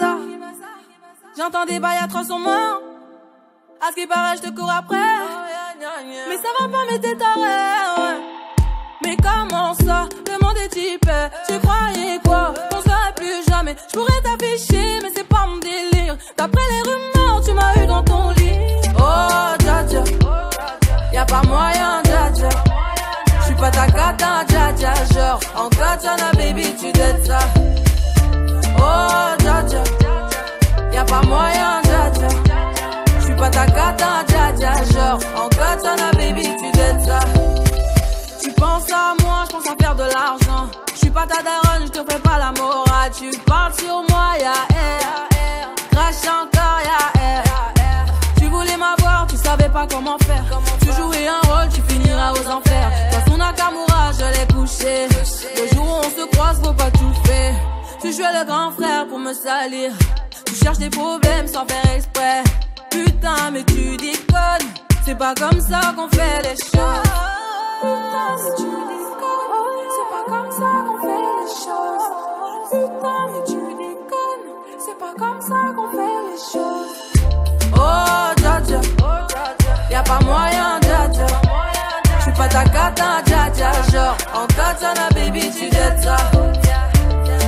Ça? J'entends des bails atroces sur moi. À ce qui paraît, je te cours après. Mais ça va pas, mais t'es taré, Mais comment ça? Le monde est. Tu croyais quoi? On serait plus jamais. Je pourrais t'afficher, mais c'est pas mon délire. D'après les rumeurs, tu m'as eu dans ton lit. Oh, dja dja. Y'a pas moyen, pas ta cata, dja dja. Genre, en katana, baby, tu dettes ça. Oh, dja dja. Y'a pas moyen, dja dja. J'suis pas ta cata, dja dja. Genre, en katana, baby, tu dettes ça. Tu penses à moi, j'pense à faire de l'argent. J'suis pas ta daronne, j'te fais pas la morale. Tu parles sur moi, y'a air. Crache encore, y'a air. Tu voulais m'avoir, tu savais pas comment faire. Tu jouais un rôle, tu finiras aux enfers. Nakamura, je l'ai couché. Le jour où on se croise, faut pas tout faire. Tu jouais le grand frère pour me salir. Tu cherches des problèmes sans faire exprès. Putain, mais tu déconnes. C'est pas comme ça qu'on fait les choses. Putain, mais tu déconnes. C'est pas comme ça qu'on fait les choses. Putain, mais tu déconnes. C'est pas comme ça qu'on fait les choses. Oh, dja. Y'a pas moyen. J'suis pas ta cata, dja dja. Genre, en katana, baby, tu jettes ça.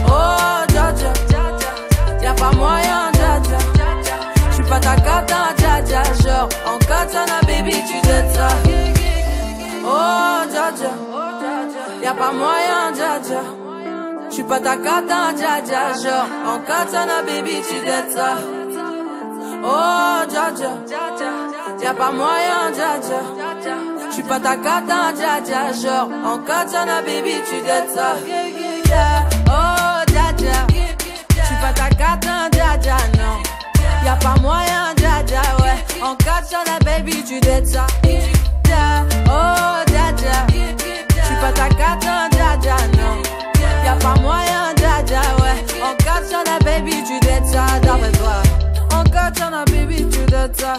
Oh, dja dja. Y'a pas moyen, dja dja. J'suis pas ta cata, dja dja. Genre, en katana, baby, tu jettes ça. Oh, dja dja. Y'a pas moyen, dja dja. J'suis pas ta cata, dja dja. Genre, en katana, baby, tu jettes ça. Oh, dja dja. Y'a pas moyen, dja dja. J'suis pas ta cata, dja dja. Genre, en katana, baby, tu jettes ça. Oh, dja dja. J'suis pas ta cata, dja dja, non. Y'a pas moyen, dja dja, ouais. En katana, baby, tu jettes ça. Oh, dja dja. J'suis pas ta cata, dja dja, non. Y'a pas moyen, dja dja, ouais. En katana, baby, tu jettes ça, d'après toi. En katana, baby, tu jettes ça.